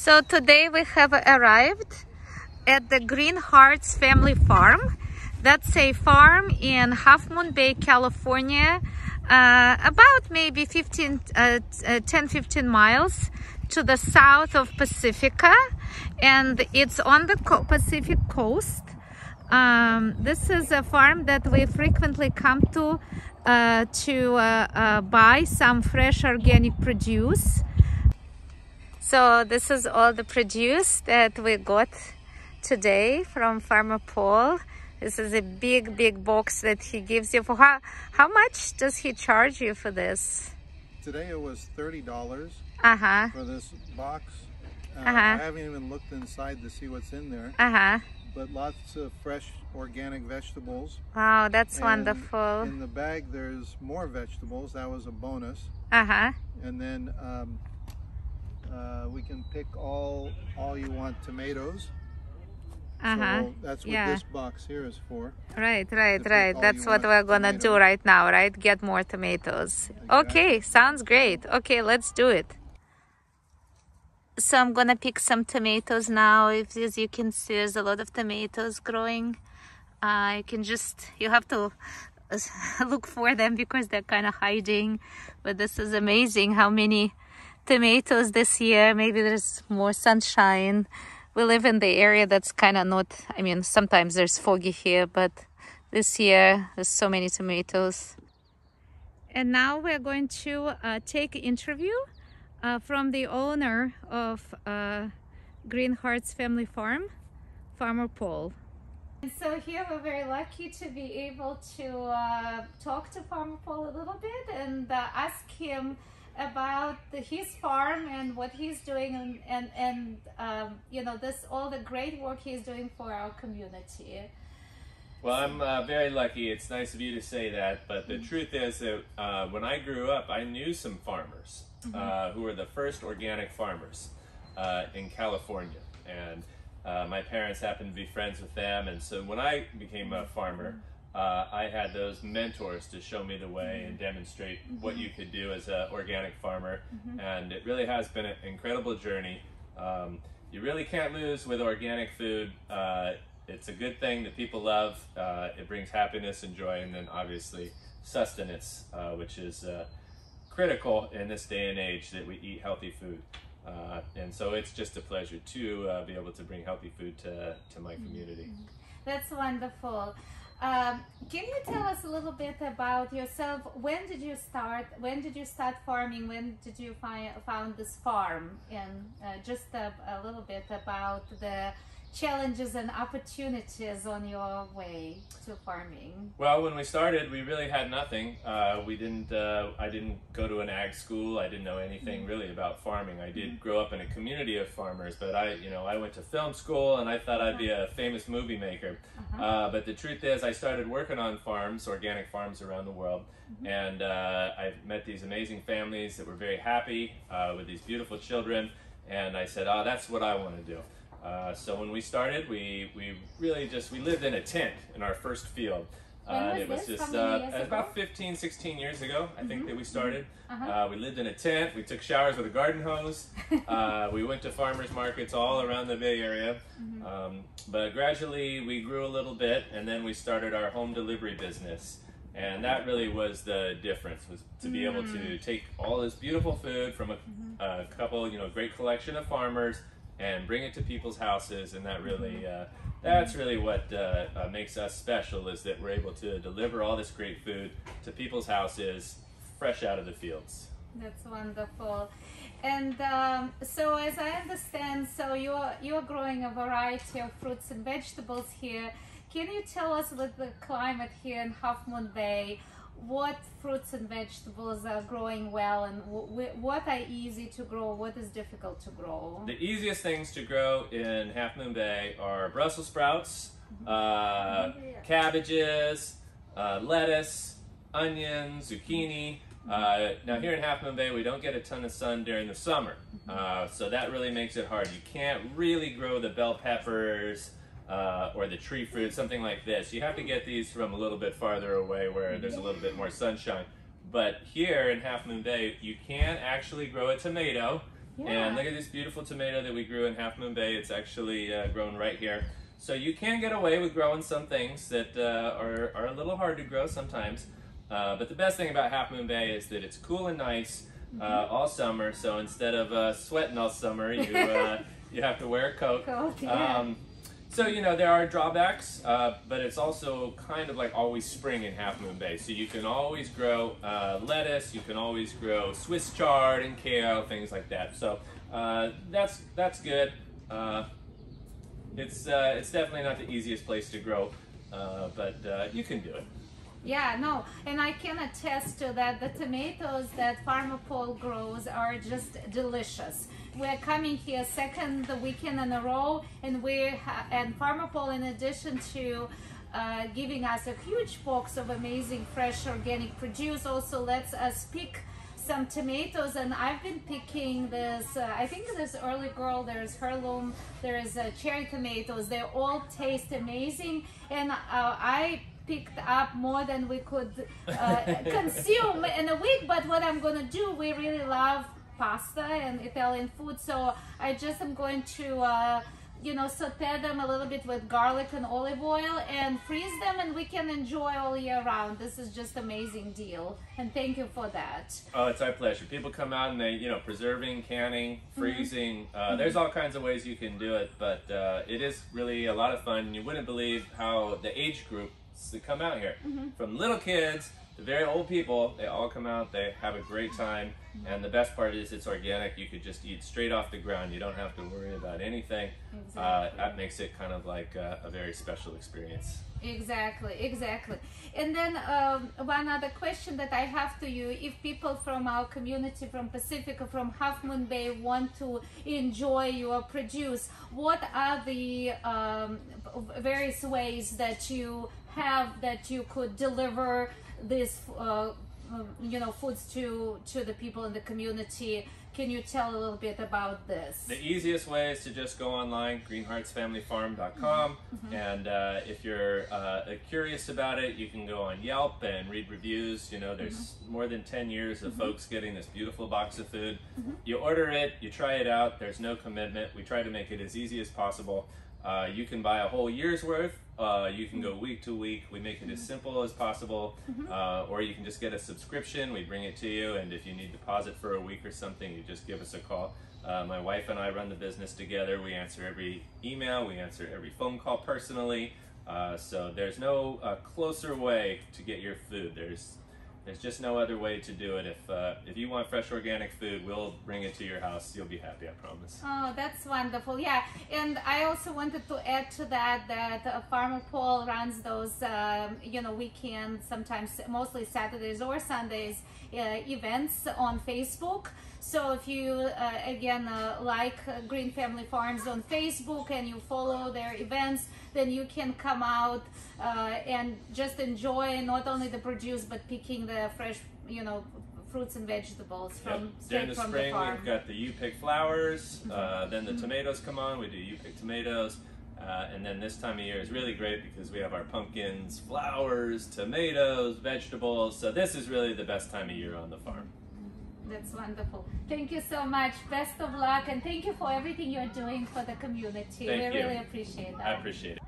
So today we have arrived at the Greenhearts Family Farm. That's a farm in Half Moon Bay, California, uh, about maybe 15, uh, uh 10, 15 miles to the south of Pacifica. And it's on the Pacific coast. Um, this is a farm that we frequently come to uh, to uh, uh, buy some fresh organic produce. So this is all the produce that we got today from Farmer Paul. This is a big, big box that he gives you. For how, how much does he charge you for this? Today it was $30 uh-huh. for this box. Uh, uh-huh. I haven't even looked inside to see what's in there. Uh-huh. But lots of fresh organic vegetables. Wow, that's and wonderful. In the bag there's more vegetables. That was a bonus. Uh-huh. And then um, uh, we can pick all all you want tomatoes. Uh-huh. So that's what yeah. this box here is for. Right, right, right. That's what we're gonna do right now, right? Get more tomatoes. Okay, sounds great. Okay, let's do it. So I'm gonna pick some tomatoes now. If as you can see, there's a lot of tomatoes growing. Uh, you can just you have to uh, look for them because they're kind of hiding. But this is amazing how many tomatoes this year. Maybe there's more sunshine. We live in the area that's kind of not. I mean, sometimes there's foggy here, but this year there's so many tomatoes. And now we're going to uh, take interview uh, from the owner of uh, Greenhearts Family Farm, Farmer Paul. And so here we're very lucky to be able to uh, talk to Farmer Paul a little bit and uh, ask him about the, his farm and what he's doing and and, and um, you know this all the great work he's doing for our community. Well, I'm uh, very lucky. It's nice of you to say that, but the truth is that uh, when I grew up, I knew some farmers uh, who were the first organic farmers uh, in California, and uh, my parents happened to be friends with them. And so when I became a farmer, uh, I had those mentors to show me the way and demonstrate what you could do as an organic farmer, and it really has been an incredible journey. Um, you really can't lose with organic food. Uh, it's a good thing that people love. Uh, it brings happiness and joy, and then obviously sustenance, uh, which is uh, critical in this day and age that we eat healthy food. Uh, and so it's just a pleasure to uh, be able to bring healthy food to, to my community. That's wonderful. Um, can you tell us a little bit about yourself? When did you start? When did you start farming? When did you find found this farm? And uh, just a, a little bit about the challenges and opportunities on your way to farming. Well, when we started, we really had nothing. Uh, we didn't. Uh, I didn't go to an ag school. I didn't know anything really about farming. I did grow up in a community of farmers, but I, you know, I went to film school and I thought I'd be a famous movie maker. Uh, but the truth is, I started working on farms, organic farms around the world, and uh, I met these amazing families that were very happy uh, with these beautiful children. And I said, "Oh, that's what I want to do." Uh, so when we started, we, we really just we lived in a tent in our first field. Uh, was it was this? just uh, about ago? 15, 16 years ago, I think that we started. Uh-huh. Uh, we lived in a tent. We took showers with a garden hose. uh, we went to farmers markets all around the Bay Area. Mm-hmm. Um, but gradually, we grew a little bit, and then we started our home delivery business. And that really was the difference was to be able Mm. to take all this beautiful food from a, Mm-hmm. a couple, you know, great collection of farmers and bring it to people's houses. And that really, Mm-hmm. uh, that's really what uh, uh, makes us special is that we're able to deliver all this great food to people's houses, fresh out of the fields. That's wonderful. And um, so, as I understand, so you're you're growing a variety of fruits and vegetables here. Can you tell us with the climate here in Half Moon Bay, what fruits and vegetables are growing well, and w- what are easy to grow? What is difficult to grow? The easiest things to grow in Half Moon Bay are Brussels sprouts, uh, cabbages, uh, lettuce, onions, zucchini. Uh, now here in Half Moon Bay, we don't get a ton of sun during the summer, uh, so that really makes it hard. You can't really grow the bell peppers or the tree fruit, something like this. You have to get these from a little bit farther away where there's a little bit more sunshine. But here in Half Moon Bay, you can actually grow a tomato Yeah. And look at this beautiful tomato that we grew in Half Moon Bay. It's actually uh, grown right here. So you can get away with growing some things that uh, are, are a little hard to grow sometimes. Uh, but the best thing about Half Moon Bay is that it's cool and nice uh, Mm-hmm. all summer. So instead of uh, sweating all summer, you uh, you have to wear a coat. Coat, yeah. Um, so you know there are drawbacks, uh, but it's also kind of like always spring in Half Moon Bay. So you can always grow uh, lettuce, you can always grow Swiss chard and kale, things like that. So uh, that's that's good. Uh, it's uh, it's definitely not the easiest place to grow, uh, but you can do it. Yeah, no, and I can attest to that. The tomatoes that Farmer Paul grows are just delicious. We're coming here second weekend in a row, and we and Farmer Paul, in addition to uh, giving us a huge box of amazing fresh organic produce, also lets us pick some tomatoes and I've been picking this uh, I think this early girl there's heirloom there's uh, cherry tomatoes they all taste amazing and uh, I picked up more than we could uh, consume in a week but what I'm gonna do we really love pasta and Italian food so I just am going to uh, you know saute them a little bit with garlic and olive oil and freeze them and we can enjoy all year round this is just amazing deal and thank you for that Oh, it's our pleasure. People come out and they, you know, preserving, canning, freezing. Uh, There's all kinds of ways you can do it, but uh, it is really a lot of fun. You wouldn't believe how the age groups that come out here, from little kids to very old people, they all come out. They have a great time, and the best part is it's organic. You could just eat straight off the ground. You don't have to worry about anything. Uh, that makes it kind of like a, a very special experience. Exactly, exactly. And then um, one other question that I have to you: If people from our community, from Pacifica, from Half Moon Bay, want to enjoy your produce, what are the um, various ways that you have that you could deliver this, uh, you know, foods to to the people in the community? Can you tell a little bit about this? The easiest way is to just go online, greenheartsfamilyfarm.com, and uh, if you're uh, curious about it, you can go on Yelp and read reviews. You know, there's more than 10 years of folks getting this beautiful box of food. You order it, you try it out, there's no commitment. We try to make it as easy as possible. Uh, you can buy a whole year's worth. Uh, you can go week to week. We make it as simple as possible. Uh, or you can just get a subscription. We bring it to you. And if you need deposit for a week or something, you just give us a call. Uh, my wife and I run the business together. We answer every email, we answer every phone call personally. Uh, so there's no uh, closer way to get your food. There's there's just no other way to do it. If uh, if you want fresh organic food, we'll bring it to your house. You'll be happy, I promise. Oh, that's wonderful. Yeah, and I also wanted to add to that that uh, Farmer Paul runs those, um, you know, weekend, sometimes mostly Saturdays or Sundays uh, events on Facebook. So if you uh, again uh, like Green Family Farms on Facebook and you follow their events, then you can come out uh, and just enjoy not only the produce but picking the fresh, you know, fruits and vegetables from Yep. straight During the from spring, the farm. we've got the you pick flowers. Uh, then the tomatoes come on. We do you pick tomatoes. Uh, and then this time of year is really great because we have our pumpkins, flowers, tomatoes, vegetables. So this is really the best time of year on the farm. That's wonderful. Thank you so much. Best of luck, and thank you for everything you're doing for the community. Thank we you. really appreciate that. I appreciate it.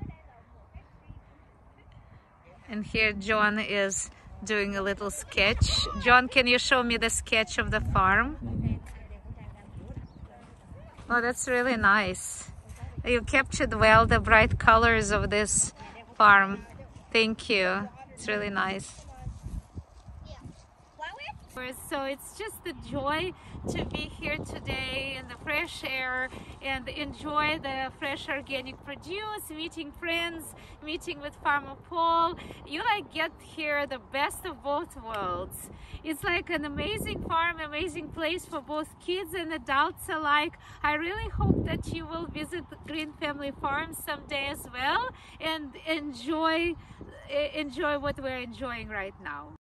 And here John is doing a little sketch. John, can you show me the sketch of the farm? Oh, that's really nice. You captured well the bright colors of this farm. Thank you. It's really nice. So it's just a joy to be here today in the fresh air and enjoy the fresh organic produce, meeting friends, meeting with Farmer Paul. You like get here the best of both worlds. It's like an amazing farm, amazing place for both kids and adults alike. I really hope that you will visit Green Family Farm someday as well and enjoy eh, enjoy what we're enjoying right now.